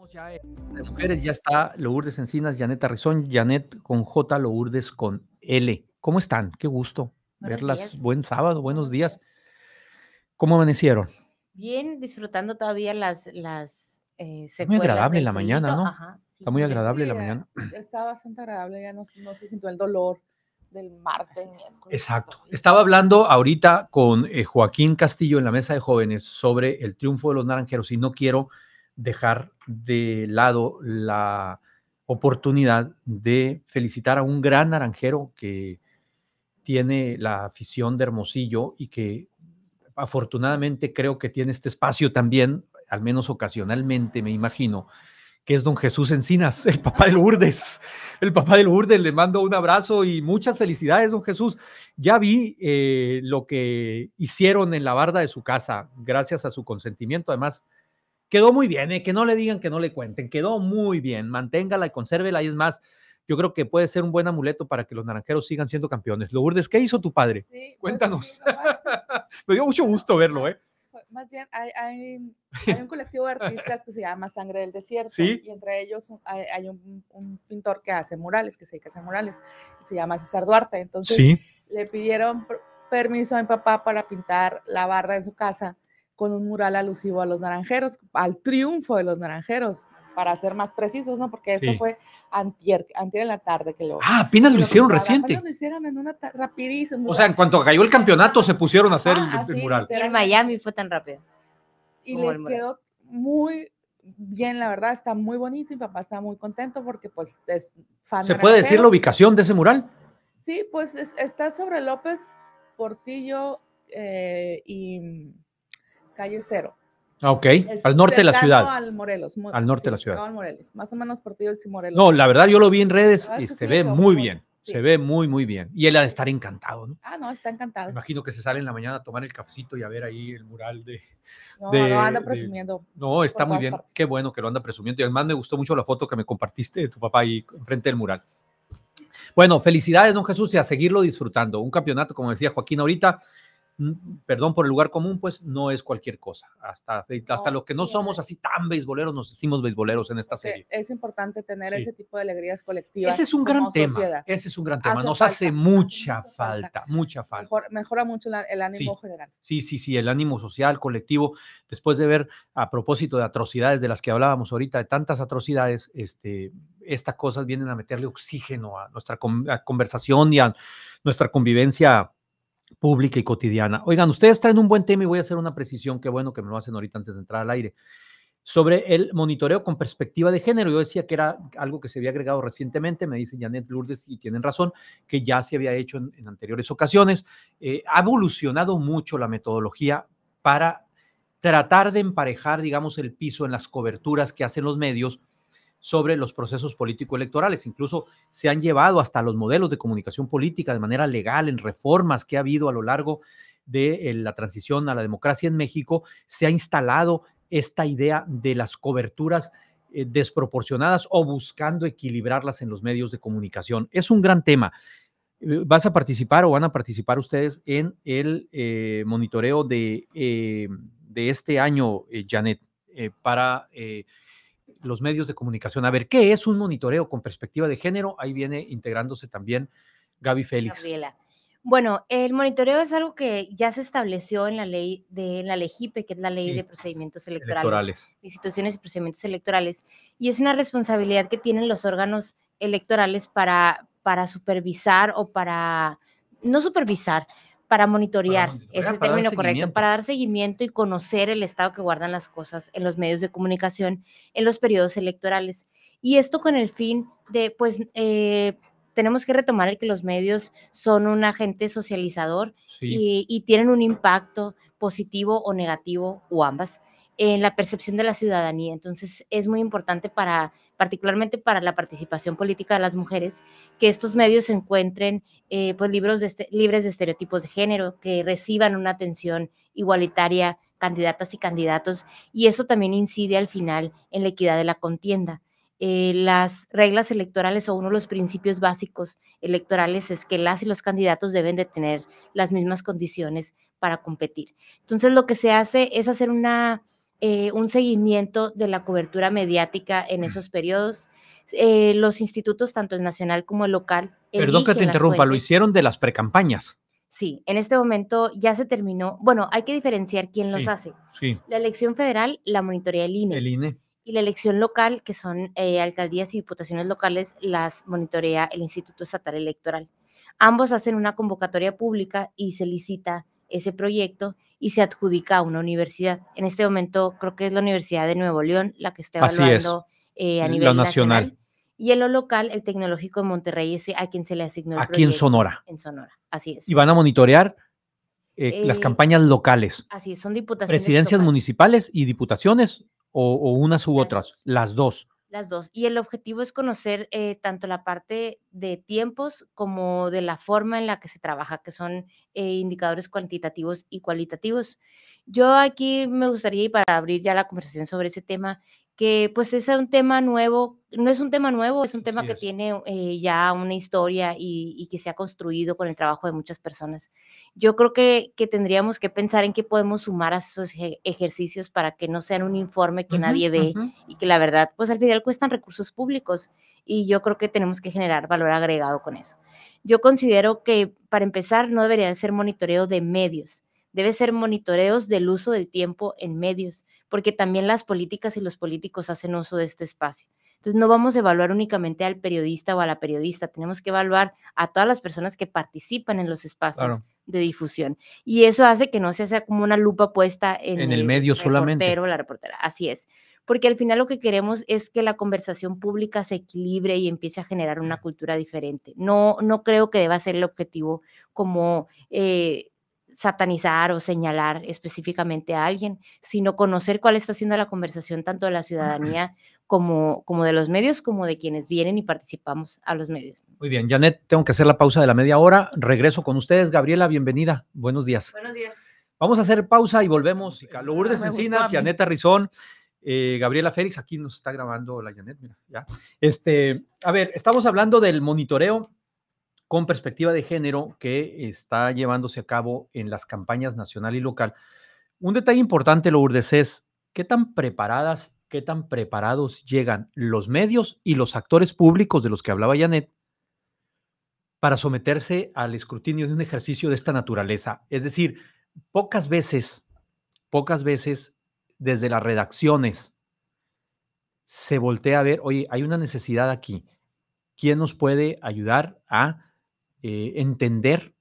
Estamos ya en- de mujeres, ya está Lourdes Encinas, Janet Arrizón, Janet con J, Lourdes con L. ¿Cómo están? Qué gusto Buenos verlas. días. Buen sábado, buenos días. ¿Cómo amanecieron? Bien, disfrutando todavía las, las eh, muy secuelas agradable del la mañana, ¿no? ajá, sí, Está muy agradable la Sí, ya mañana. Está bastante agradable, ya no, no se sintió el dolor del martes. Exacto. Estaba hablando ahorita con eh, Joaquín Castillo en la mesa de jóvenes sobre el triunfo de los naranjeros y no quiero dejar de lado la oportunidad de felicitar a un gran naranjero que tiene la afición de Hermosillo y que afortunadamente creo que tiene este espacio también, al menos ocasionalmente, me imagino, que es don Jesús Encinas, el papá de Lourdes. El papá de Lourdes, le mando un abrazo y muchas felicidades, don Jesús. Ya vi eh, lo que hicieron en la barda de su casa, gracias a su consentimiento. Además, quedó muy bien, eh, que no le digan que no le cuenten, quedó muy bien. Manténgala y consérvela. Y es más, yo creo que puede ser un buen amuleto para que los naranjeros sigan siendo campeones. Lourdes, ¿qué hizo tu padre? Sí, pues, Cuéntanos. Me dio mucho gusto verlo, ¿eh? Más bien, hay, hay, hay un colectivo de artistas que se llama Sangre del Desierto. Sí. Y entre ellos hay, hay un, un pintor que hace murales, que se dedica a hacer murales. Se llama César Duarte. Entonces, Sí. le pidieron per- permiso a mi papá para pintar la barda de su casa con un mural alusivo a los naranjeros, al triunfo de los naranjeros, para ser más precisos, ¿no? Porque esto Sí. fue antier, antier en la tarde que lo... Ah, apenas lo hicieron pintaron. reciente. Apenas Lo hicieron en una rapidísimo. O sea, en cuanto cayó el campeonato, se pusieron a hacer el, Ajá, el así, mural. Y en. Miami fue tan rápido. y como el les mural. quedó muy bien, la verdad, está muy bonito. Mi papá está muy contento porque, pues, es fan ¿Se puede decir la ubicación de ese mural? Sí, pues es- está sobre López Portillo eh, y Calle Cero. Ah, ok, Es al norte de la ciudad. Al Morelos. Al norte de la ciudad. al Morelos, más o menos Portillo y Morelos. No, la verdad yo lo vi en redes es y se sí, ve muy bien, sí. se ve muy, muy bien. Y él ha de estar encantado, ¿no? Ah, no, está Me encantado. imagino que se sale en la mañana a tomar el cafecito y a ver ahí el mural de... No, de- no anda de- presumiendo. No, está Por muy bien, partes. qué bueno que lo anda presumiendo. Y además me gustó mucho la foto que me compartiste de tu papá ahí enfrente del mural. Bueno, felicidades, don Jesús, y a seguirlo disfrutando. Un campeonato, como decía Joaquín ahorita, perdón por el lugar común, pues no es cualquier cosa. Hasta, hasta No, los que no somos así tan beisboleros, nos decimos beisboleros en esta serie. Es importante tener Sí. ese tipo de alegrías colectivas. Ese es un gran tema. Ese es un gran tema. Hace Nos falta, hace mucha falta. falta, mucha falta. Mejor- mejora mucho la- el ánimo general. Sí, sí, sí, el ánimo social, colectivo, después de ver a propósito de atrocidades de las que hablábamos ahorita, de tantas atrocidades, este, estas cosas vienen a meterle oxígeno a nuestra con- a conversación y a nuestra convivencia pública y cotidiana. Oigan, ustedes traen un buen tema y voy a hacer una precisión, qué bueno que me lo hacen ahorita antes de entrar al aire, sobre el monitoreo con perspectiva de género. Yo decía que era algo que se había agregado recientemente, me dice Janet Lourdes y tienen razón, que ya se había hecho en, anteriores ocasiones. Eh, ha evolucionado mucho la metodología para tratar de emparejar, digamos, el piso en las coberturas que hacen los medios sobre los procesos político-electorales. Incluso se han llevado hasta los modelos de comunicación política de manera legal en reformas que ha habido a lo largo de eh, la transición a la democracia en México. Se ha instalado esta idea de las coberturas eh, desproporcionadas o buscando equilibrarlas en los medios de comunicación. Es un gran tema. Eh, ¿Vas a participar o van a participar ustedes en el monitoreo de, de este año, Janet, para los medios de comunicación? A ver, ¿qué es un monitoreo con perspectiva de género? Ahí viene integrándose también Gaby Félix. Gabriela. Bueno, el monitoreo es algo que ya se estableció en la ley de en la LEGIPE, que es la ley Sí, de procedimientos electorales, Electorales. instituciones y procedimientos electorales, y es una responsabilidad que tienen los órganos electorales para, para supervisar o para, no supervisar, para monitorear, monitorear, es el para término correcto, para dar seguimiento y conocer el estado que guardan las cosas en los medios de comunicación en los periodos electorales. Y esto con el fin de, pues, eh, tenemos que retomar el que los medios son un agente socializador Sí. y, y tienen un impacto positivo o negativo, o ambas, en la percepción de la ciudadanía. Entonces, es muy importante para, particularmente para la participación política de las mujeres, que estos medios se encuentren eh, pues, libros de este- libres de estereotipos de género, que reciban una atención igualitaria candidatas y candidatos, y eso también incide al final en la equidad de la contienda. Eh, las reglas electorales o uno de los principios básicos electorales es que las y los candidatos deben de tener las mismas condiciones para competir. Entonces, lo que se hace es hacer una eh, un seguimiento de la cobertura mediática en esos periodos. Eh, los institutos, tanto el nacional como el local. Perdón que te interrumpa, lo hicieron de las precampañas. Sí, en este momento ya se terminó. Bueno, hay que diferenciar quién los hace. Sí. La elección federal la monitorea el INE. El INE. Y la elección local, que son eh, alcaldías y diputaciones locales, las monitorea el Instituto Estatal Electoral. Ambos hacen una convocatoria pública y se licita ese proyecto y se adjudica a una universidad. En este momento creo que es la Universidad de Nuevo León la que está evaluando eh, a nivel nacional. Y en lo local, el Tecnológico de Monterrey es a quien se le asignó el Aquí en Sonora. En Sonora, así es. Y van a monitorear eh, las eh, campañas locales. Así es, son diputaciones. Presidencias municipales y diputaciones o, o unas u otras, las dos. Las dos. Y el objetivo es conocer eh, tanto la parte de tiempos como de la forma en la que se trabaja, que son eh, indicadores cuantitativos y cualitativos. Yo aquí me gustaría, y para abrir ya la conversación sobre ese tema, que pues es un tema nuevo, no es un tema nuevo, es un tema que tiene eh, ya una historia y, que se ha construido con el trabajo de muchas personas. Yo creo que, que tendríamos que pensar en qué podemos sumar a esos ejercicios para que no sean un informe que nadie ve y que la verdad, pues al final cuestan recursos públicos y yo creo que tenemos que generar valor agregado con eso. Yo considero que para empezar no debería ser monitoreo de medios, debe ser monitoreos del uso del tiempo en medios porque también las políticas y los políticos hacen uso de este espacio. Entonces, no vamos a evaluar únicamente al periodista o a la periodista, tenemos que evaluar a todas las personas que participan en los espacios de difusión. Y eso hace que no se sea como una lupa puesta en, el, medio solamente. la reportera. Así es. Porque al final lo que queremos es que la conversación pública se equilibre y empiece a generar una cultura diferente. No, no creo que deba ser el objetivo como eh, satanizar o señalar específicamente a alguien, sino conocer cuál está siendo la conversación tanto de la ciudadanía como, como de los medios, como de quienes vienen y participamos a los medios. Muy bien, Janet, tengo que hacer la pausa de la media hora. Regreso con ustedes. Gabriela, bienvenida. Buenos días. Buenos días. Vamos a hacer pausa y volvemos. Lourdes Encinas, Janet Rizón, eh, Gabriela Félix, aquí nos está grabando la Janet, mira, ya. Este, a ver, estamos hablando del monitoreo con perspectiva de género que está llevándose a cabo en las campañas nacional y local. Un detalle importante, Lourdes, es qué tan preparadas, qué tan preparados llegan los medios y los actores públicos de los que hablaba Janet para someterse al escrutinio de un ejercicio de esta naturaleza. Es decir, pocas veces, pocas veces desde las redacciones se voltea a ver, oye, hay una necesidad aquí. ¿Quién nos puede ayudar a eh, entender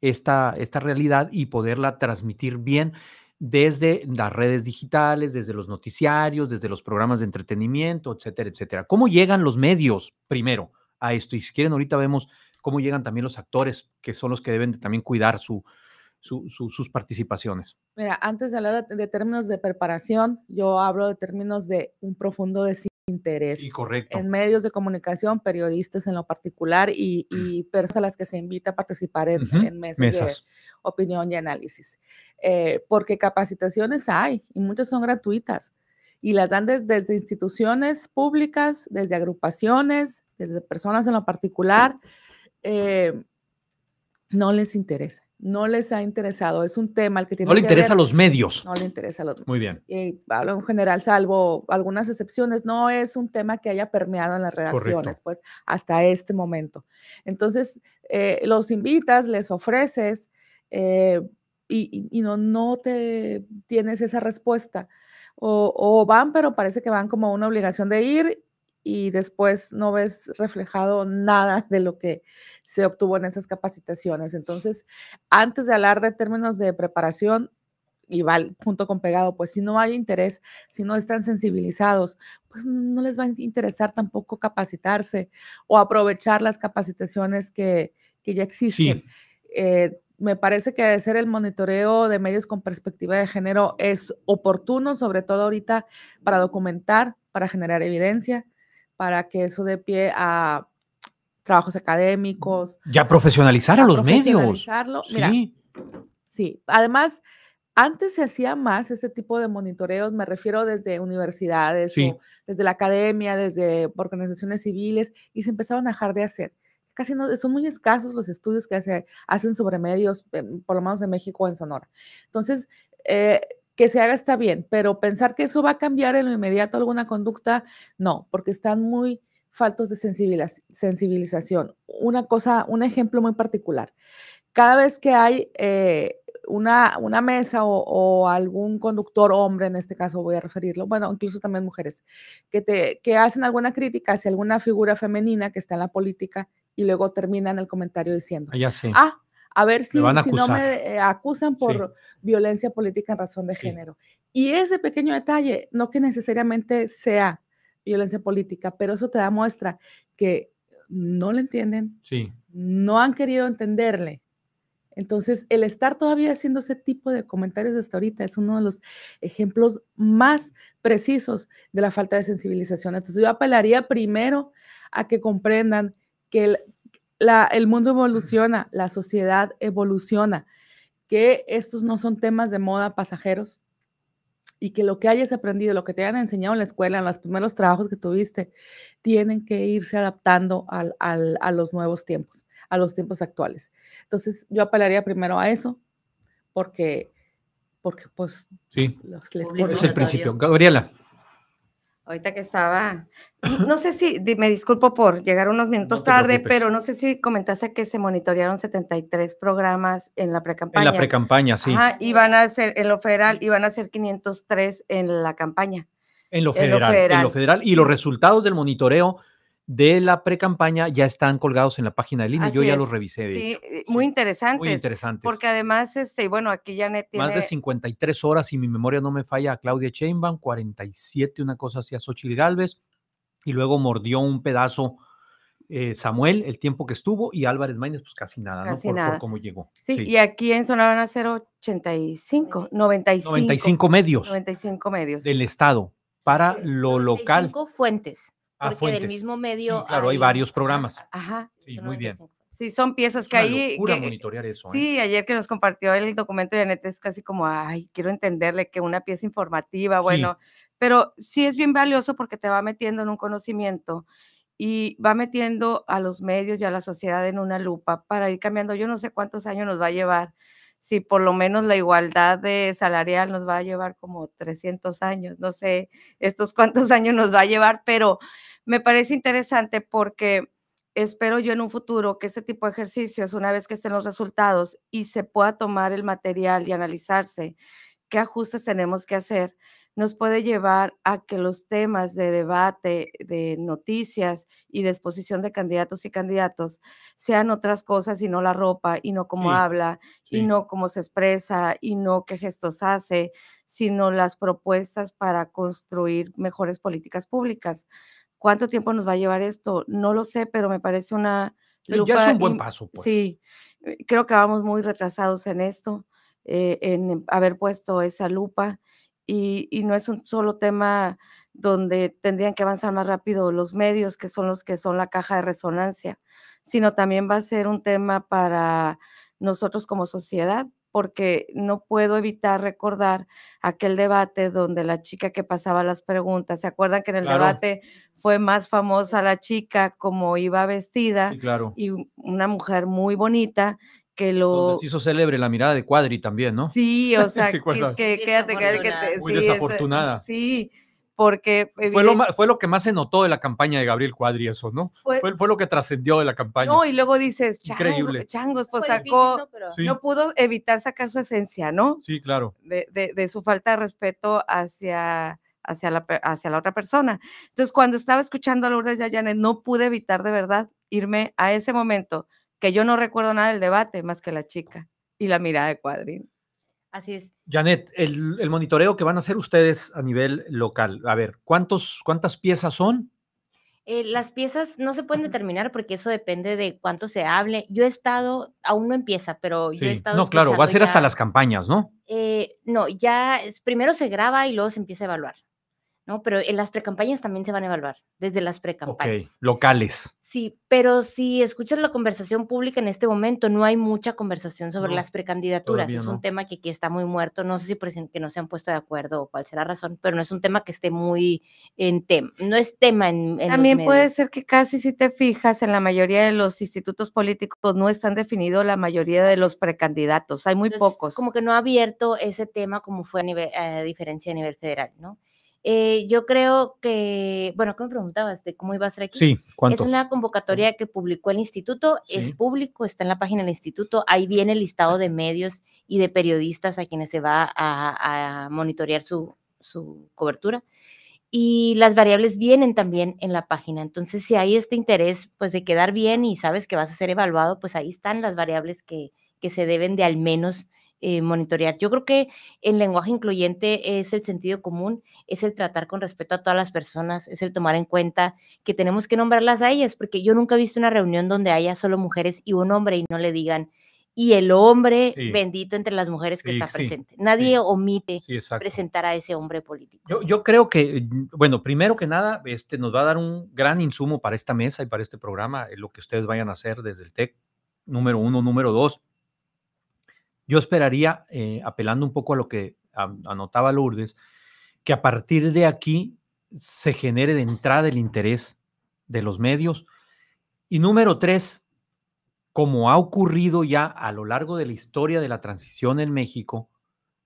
esta, esta realidad y poderla transmitir bien desde las redes digitales, desde los noticiarios, desde los programas de entretenimiento, etcétera, etcétera. ¿Cómo llegan los medios primero a esto? Y si quieren, ahorita vemos cómo llegan también los actores, que son los que deben también cuidar su, sus participaciones. Mira, antes de hablar de, términos de preparación, yo hablo de términos de un profundo interés en medios de comunicación, periodistas en lo particular y, y personas a las que se invita a participar en, mesas, de opinión y análisis. Eh, porque capacitaciones hay y muchas son gratuitas y las dan desde instituciones públicas, desde agrupaciones, desde personas en lo particular. Eh, no les interesa no les ha interesado. Es un tema al que tiene No le interesa a los medios. No le interesa a los medios. Muy bien. Y hablo en general, salvo algunas excepciones, no es un tema que haya permeado en las redacciones, pues hasta este momento. Entonces, eh, los invitas, les ofreces eh, y, no, no te tienes esa respuesta. O, o, van, pero parece que van como una obligación de ir y después no ves reflejado nada de lo que se obtuvo en esas capacitaciones. Entonces, antes de hablar de términos de preparación, y va junto con pegado, pues si no hay interés, si no están sensibilizados, pues no les va a interesar tampoco capacitarse o aprovechar las capacitaciones que, ya existen. Eh, me parece que de ser el monitoreo de medios con perspectiva de género es oportuno, sobre todo ahorita para documentar, para generar evidencia, para que eso dé pie a trabajos académicos. Ya profesionalizar a, los medios. sí. sí, además, antes se hacía más ese tipo de monitoreos, me refiero desde universidades, o desde la academia, desde organizaciones civiles, y se empezaron a dejar de hacer. Casi no, son muy escasos los estudios que se hacen sobre medios, por lo menos en México o en Sonora. Entonces, eh, que se haga está bien, pero pensar que eso va a cambiar en lo inmediato alguna conducta, no, porque están muy faltos de sensibilización. Una cosa, un ejemplo muy particular. Cada vez que hay eh, una, una, mesa o, algún conductor hombre, en este caso voy a referirlo, bueno, incluso también mujeres, que, te, que hacen alguna crítica hacia alguna figura femenina que está en la política y luego terminan el comentario diciendo, ah, ya sé. ah, a ver si, si no me eh, acusan por violencia política en razón de género. Y ese pequeño detalle, no que necesariamente sea violencia política, pero eso te da muestra que no le entienden, sí. no han querido entenderle. Entonces, el estar todavía haciendo ese tipo de comentarios hasta ahorita es uno de los ejemplos más precisos de la falta de sensibilización. Entonces, yo apelaría primero a que comprendan que el, el mundo evoluciona, la sociedad evoluciona, que estos no son temas de moda pasajeros y que lo que hayas aprendido, lo que te hayan enseñado en la escuela, en los primeros trabajos que tuviste, tienen que irse adaptando al, a los nuevos tiempos, a los tiempos actuales. Entonces, yo apelaría primero a eso, porque, porque pues... Sí, es el principio. Gabriela ahorita que estaba, no sé si, me disculpo por llegar unos minutos tarde, pero no sé si comentaste que se monitorearon 73 programas en la precampaña. En la precampaña, sí. Ajá, y van a ser, en lo federal, y van a ser 503 en la campaña. En lo federal, en lo federal. Y los resultados del monitoreo de la pre-campaña ya están colgados en la página del INE. Yo ya los revisé. De sí, eh, muy interesantes. Muy interesantes. Porque además, este, bueno, aquí ya tiene... Más de 53 horas, si mi memoria no me falla, a Claudia Sheinbaum, 47, una cosa así a Xochitl Galvez, y luego mordió un pedazo eh, Samuel, el tiempo que estuvo, y Álvarez Maínez, pues casi nada, ¿no? Por, por, cómo llegó. Sí, y aquí en Sonora van a ser 85, 95. 95 medios. 95 medios. Del Estado, para lo local. 95 fuentes. Ah, porque del mismo medio. Sí, claro, hay, varios programas. Ajá. Sí, muy bien. Sí, son piezas que ahí. Que, monitorear eso. Sí, ¿eh? ayer que nos compartió el documento de Janet es casi como, ay, quiero entenderle que una pieza informativa, bueno, pero sí es bien valioso porque te va metiendo en un conocimiento y va metiendo a los medios y a la sociedad en una lupa para ir cambiando. Yo no sé cuántos años nos va a llevar, si por lo menos la igualdad de salarial nos va a llevar como 300 años, no sé estos cuántos años nos va a llevar, pero me parece interesante porque espero yo en un futuro que este tipo de ejercicios, una vez que estén los resultados y se pueda tomar el material y analizarse qué ajustes tenemos que hacer, nos puede llevar a que los temas de debate, de noticias y de exposición de candidatos y candidatos sean otras cosas y no la ropa, y no cómo habla, y no cómo se expresa, y no qué gestos hace, sino las propuestas para construir mejores políticas públicas. ¿Cuánto tiempo nos va a llevar esto? No lo sé, pero me parece una... Lupa ya es un buen paso. Pues. Sí, eh, creo que vamos muy retrasados en esto, eh, en haber puesto esa lupa y, y, no es un solo tema donde tendrían que avanzar más rápido los medios, que son los que son la caja de resonancia, sino también va a ser un tema para nosotros como sociedad, porque no puedo evitar recordar aquel debate donde la chica que pasaba las preguntas, ¿se acuerdan que en el debate fue más famosa la chica como iba vestida? claro. Y una mujer muy bonita que lo... se hizo célebre la mirada de Cuadri también, ¿no? Sí, o sea, que, es que quédate que, te... Muy desafortunada. sí, porque... Fue lo, fue lo que más se notó de la campaña de Gabriel Cuadri, eso, ¿no? Fue, fue, lo que trascendió de la campaña. No, y luego dices, Increíble. Changos, pues sacó, no pudo evitar sacar su esencia, ¿no? Sí, claro. De, de, de su falta de respeto hacia, hacia, la, hacia la otra persona. Entonces, cuando estaba escuchando a Lourdes Yayanes, no pude evitar de verdad irme a ese momento, que yo no recuerdo nada del debate más que la chica y la mirada de Cuadri. Así es. Janet, el, monitoreo que van a hacer ustedes a nivel local, a ver, ¿cuántos, ¿cuántas piezas son? Eh, las piezas no se pueden determinar porque eso depende de cuánto se hable. Yo he estado, aún no empieza, pero yo he estado. No, claro, va a ser hasta las campañas, ¿no? Eh, no, ya primero se graba y luego se empieza a evaluar. ¿No? Pero en las precampañas también se van a evaluar, desde las precampañas. Ok, locales. Sí, pero si escuchas la conversación pública en este momento, no hay mucha conversación sobre No, las precandidaturas. Es no. un tema que aquí está muy muerto. No sé si por ejemplo, que no se han puesto de acuerdo o cuál será la razón, pero no es un tema que esté muy en tema. No es tema en, en los También puede ser que casi si te fijas en la mayoría de los institutos políticos no están definidos la mayoría de los precandidatos, hay muy Entonces, pocos. Como que no ha abierto ese tema como fue a, nivel, a diferencia a nivel federal, ¿no? Eh, yo creo que, bueno, ¿qué me preguntabas de cómo iba a ser aquí? Sí, ¿cuántos? Es una convocatoria que publicó el instituto, es público, está en la página del instituto, ahí viene el listado de medios y de periodistas a quienes se va a, a monitorear su, su cobertura. Y las variables vienen también en la página. Entonces, si hay este interés, pues de quedar bien y sabes que vas a ser evaluado, pues ahí están las variables que, que se deben de al menos eh, monitorear. Yo creo que el lenguaje incluyente es el sentido común, es el tratar con respeto a todas las personas, es el tomar en cuenta que tenemos que nombrarlas a ellas, porque yo nunca he visto una reunión donde haya solo mujeres y un hombre y no le digan, y el hombre Sí. bendito entre las mujeres que Sí, está sí, presente. Nadie sí. omite Sí, exacto. presentar a ese hombre político. Yo, yo creo que, mm, bueno, primero que nada, este, nos va a dar un gran insumo para esta mesa y para este programa, eh, lo que ustedes vayan a hacer desde el TEC, número uno, número dos. Yo esperaría, eh, apelando un poco a lo que anotaba Lourdes, que a partir de aquí se genere de entrada el interés de los medios. Y número tres, como ha ocurrido ya a lo largo de la historia de la transición en México,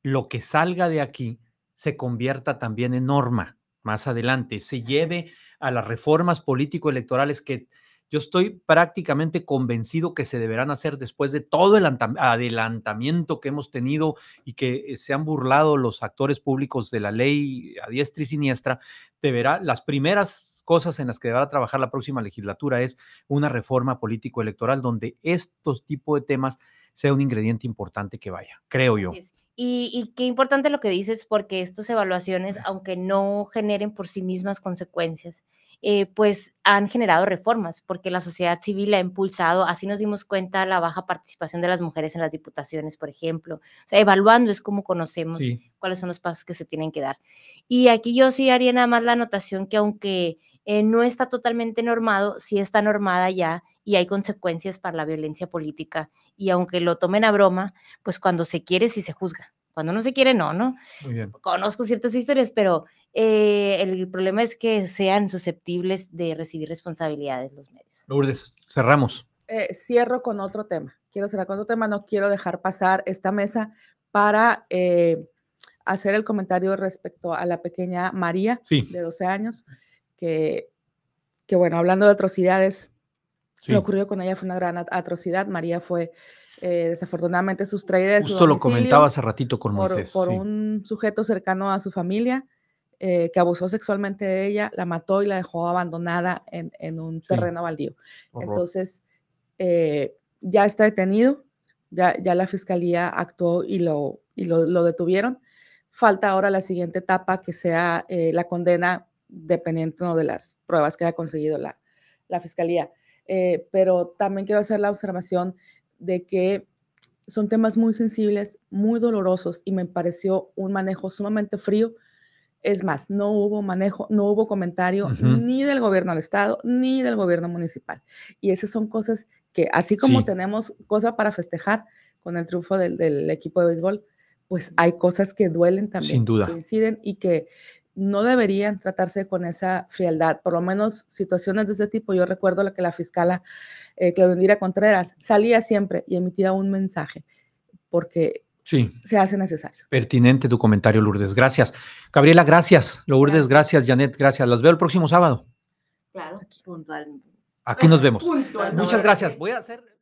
lo que salga de aquí se convierta también en norma más adelante, se lleve a las reformas político-electorales que yo estoy prácticamente convencido que se deberán hacer después de todo el anta- adelantamiento que hemos tenido y que eh, se han burlado los actores públicos de la ley a diestra y siniestra, deberá, las primeras cosas en las que deberá trabajar la próxima legislatura es una reforma político-electoral donde estos tipos de temas sea un ingrediente importante que vaya, creo yo. Y qué importante lo que dices, porque estas evaluaciones, aunque no generen por sí mismas consecuencias, eh, pues han generado reformas, porque la sociedad civil ha impulsado, así nos dimos cuenta la baja participación de las mujeres en las diputaciones, por ejemplo. O sea, evaluando es como conocemos Sí. cuáles son los pasos que se tienen que dar. Y aquí yo sí haría nada más la anotación que aunque eh, no está totalmente normado, sí está normada ya y hay consecuencias para la violencia política. Y aunque lo tomen a broma, pues cuando se quiere sí se juzga. Cuando no se quiere, no, ¿no? Muy bien. Conozco ciertas historias, pero eh, el problema es que sean susceptibles de recibir responsabilidades los medios. Lourdes, cerramos. Eh, cierro con otro tema. Quiero cerrar con otro tema. No quiero dejar pasar esta mesa para eh, hacer el comentario respecto a la pequeña María Sí. de 12 años, que, que bueno, hablando de atrocidades, Sí. lo ocurrido con ella fue una gran at- atrocidad. María fue eh, desafortunadamente sustraída de su Justo lo domicilio comentaba hace ratito con Moisés. por sí. un sujeto cercano a su familia eh, que abusó sexualmente de ella, la mató y la dejó abandonada en, en un Sí. terreno baldío. Horror. Entonces, eh, ya está detenido, ya, ya la fiscalía actuó y lo, y lo, lo detuvieron. Falta ahora la siguiente etapa, que sea la condena, dependiendo de las pruebas que haya conseguido la, la fiscalía. Eh, pero también quiero hacer la observación de que son temas muy sensibles, muy dolorosos y me pareció un manejo sumamente frío. Es más, no hubo manejo, no hubo comentario ni del gobierno del estado ni del gobierno municipal. Y esas son cosas que, así como Sí. tenemos cosa para festejar con el triunfo del, del equipo de béisbol, pues hay cosas que duelen también, Sin duda. que inciden y que no deberían tratarse con esa frialdad. Por lo menos situaciones de ese tipo, yo recuerdo lo que la fiscala eh, Claudindira Contreras salía siempre y emitía un mensaje, porque Sí, se hace necesario. pertinente tu comentario, Lourdes. Gracias. Gabriela, gracias. Lourdes, gracias. Janet, gracias. Las veo el próximo sábado. Claro, puntualmente. Aquí nos vemos. Muchas gracias. Voy a hacer.